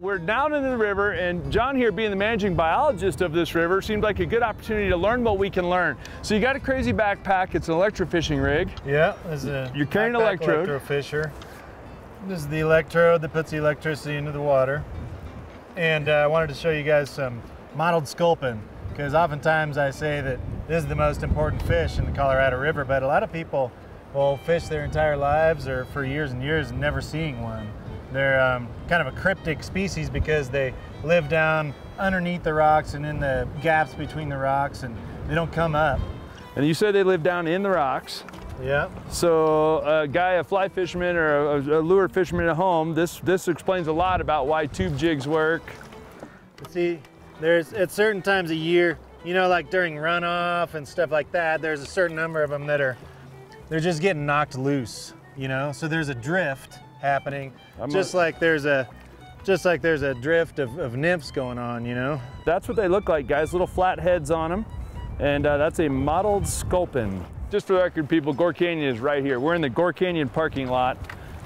We're down in the river, and Jon here, being the managing biologist of this river, seemed like a good opportunity to learn what we can learn. So you got a crazy backpack. It's an electrofishing rig. Yeah, this is a You're carrying an electrode. electrofisher. This is the electrode that puts the electricity into the water. And uh, I wanted to show you guys some mottled sculpin because oftentimes I say that this is the most important fish in the Colorado River, but a lot of people will fish their entire lives or for years and years and never seeing one. They're um, kind of a cryptic species because they live down underneath the rocks and in the gaps between the rocks and they don't come up. And you said they live down in the rocks. Yeah. So a guy, a fly fisherman or a, a lure fisherman at home, this, this explains a lot about why tube jigs work. See, there's at certain times a year, you know, like during runoff and stuff like that, there's a certain number of them that are, they're just getting knocked loose, you know? So there's a drift happening, I'm just a- like there's a, just like there's a drift of, of nymphs going on, you know? That's what they look like, guys, little flat heads on them. And uh, that's a mottled sculpin. Just for the record, people, Gore Canyon is right here. We're in the Gore Canyon parking lot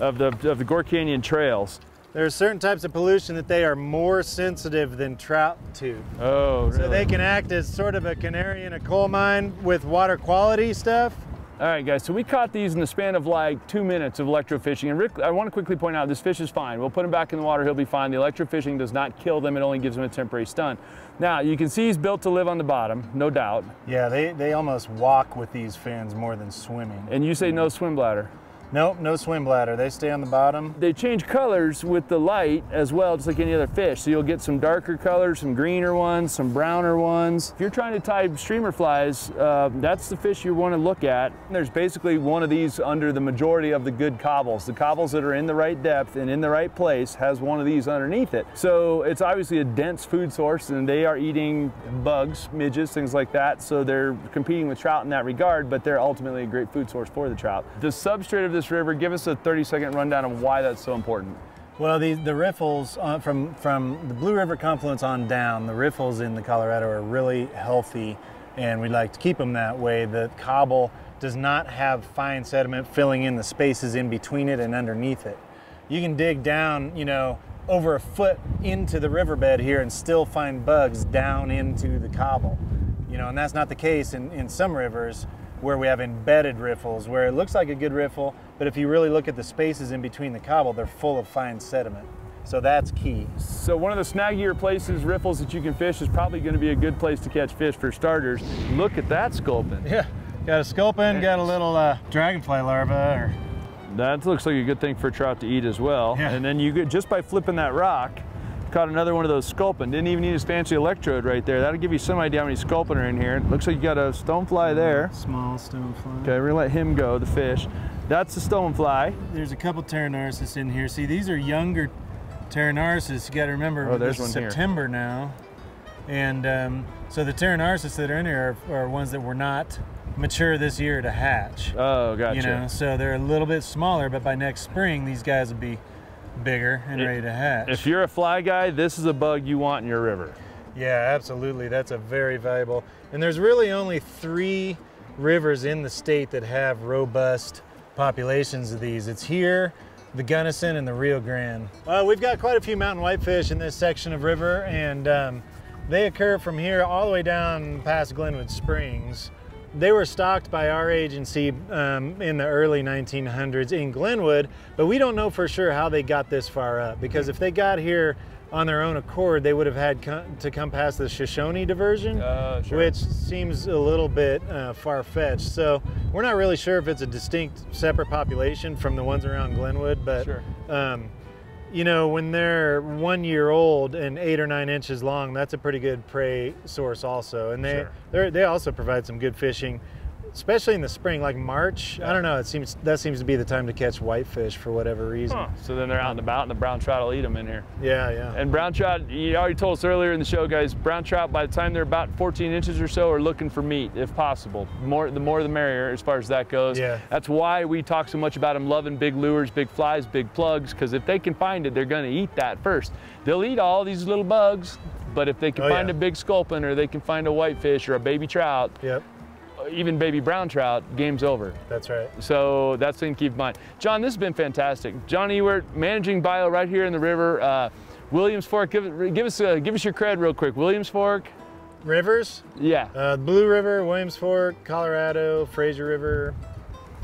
of the, of the Gore Canyon trails. There are certain types of pollution that they are more sensitive than trout to. Oh, So they can act as sort of a canary in a coal mine with water quality stuff. All right, guys, so we caught these in the span of like two minutes of electrofishing. And Rick, I want to quickly point out this fish is fine. We'll put him back in the water, he'll be fine. The electrofishing does not kill them, it only gives them a temporary stun. Now, you can see he's built to live on the bottom, no doubt. Yeah, they, they almost walk with these fins more than swimming. And you say no swim bladder. Nope, no swim bladder. They stay on the bottom. They change colors with the light as well, just like any other fish. So you'll get some darker colors, some greener ones, some browner ones. If you're trying to tie streamer flies, uh, that's the fish you want to look at. There's basically one of these under the majority of the good cobbles. The cobbles that are in the right depth and in the right place has one of these underneath it. So it's obviously a dense food source and they are eating bugs, midges, things like that. So they're competing with trout in that regard, but they're ultimately a great food source for the trout. The substrate of this river, give us a 30 second rundown of why that's so important. Well, the, the riffles uh, from, from the Blue River confluence on down, the riffles in the Colorado are really healthy and we like to keep them that way. The cobble does not have fine sediment filling in the spaces in between it and underneath it. You can dig down, you know, over a foot into the riverbed here and still find bugs down into the cobble. You know, and that's not the case in, in some rivers where we have embedded riffles, where it looks like a good riffle, but if you really look at the spaces in between the cobble, they're full of fine sediment. So that's key. So one of the snaggier places, riffles that you can fish is probably going to be a good place to catch fish for starters. Look at that sculpin. Yeah, got a sculpin, got a little uh, dragonfly larva. Or, That looks like a good thing for a trout to eat as well. Yeah. And then you get, just by flipping that rock, caught another one of those sculpin. Didn't even need his fancy electrode right there. That'll give you some idea how many sculpin are in here. Looks like you got a stonefly there. small stonefly. Okay, we're gonna let him go, the fish. That's the stonefly. There's a couple Pteronarcys in here. See, these are younger Pteronarcys. You got to remember, Oh, there's one here. September now. And um, so the Pteronarcys that are in here are, are ones that were not mature this year to hatch. Oh, gotcha. You know, so they're a little bit smaller, but by next spring, these guys will be bigger and If- ready to hatch. If you're a fly guy, this is a bug you want in your river. Yeah, absolutely. That's a very valuable. And there's really only three rivers in the state that have robust populations of these. It's here, the Gunnison, and the Rio Grande. Well, we've got quite a few mountain whitefish in this section of river, and um, they occur from here all the way down past Glenwood Springs. They were stocked by our agency um, in the early 1900s in Glenwood, but we don't know for sure how they got this far up because if they got here on their own accord, they would have had co- to come past the Shoshone diversion, Uh, sure. which seems a little bit uh, far-fetched. So we're not really sure if it's a distinct, separate population from the ones around Glenwood, but Sure. um, you know, when they're one year old and eight or nine inches long, that's a pretty good prey source also. And they Sure. they also provide some good fishing, especially in the spring, like March. I don't know. It seems that seems to be the time to catch whitefish for whatever reason. Huh. So then they're out and about, and the brown trout will eat them in here. Yeah, yeah. And brown trout, you already told us earlier in the show, guys, brown trout, by the time they're about 14 inches or so, are looking for meat, if possible. More, the more the merrier as far as that goes. Yeah. That's why we talk so much about them loving big lures, big flies, big plugs, because if they can find it, they're going to eat that first. They'll eat all these little bugs, but if they can Oh, find yeah. a big sculpin or they can find a whitefish or a baby trout, Yep, even baby brown trout, game's over. that's right. So that's something to keep in mind. Jon, this has been fantastic. Jon Ewert, managing bio right here in the river. Uh, Williams Fork, give, give us uh, give us your cred real quick. Williams Fork. Rivers, Yeah. uh, Blue River, Williams Fork, Colorado, Fraser River.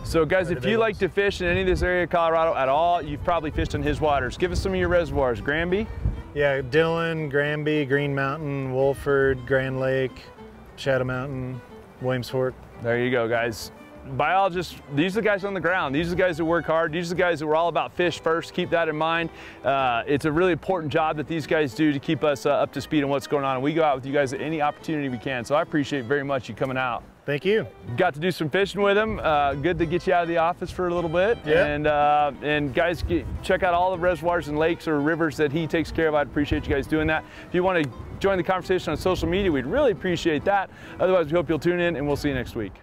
So guys, if you like to fish in any of this area of Colorado at all, you've probably fished in his waters. Give us some of your reservoirs. Granby. Yeah, Dillon, Granby, Green Mountain, Wolford, Grand Lake, Shadow Mountain, Williams Fork. There you go, guys. Biologists, these are the guys on the ground. These are the guys that work hard. These are the guys that were all about fish first. Keep that in mind. Uh, it's a really important job that these guys do to keep us uh, up to speed on what's going on. And we go out with you guys at any opportunity we can. So I appreciate very much you coming out. Thank you. Got to do some fishing with him. Uh, good to get you out of the office for a little bit. Yeah. And uh, and guys, get, check out all the reservoirs and lakes or rivers that he takes care of. I'd appreciate you guys doing that. If you want to join the conversation on social media, we'd really appreciate that. Otherwise, we hope you'll tune in and we'll see you next week.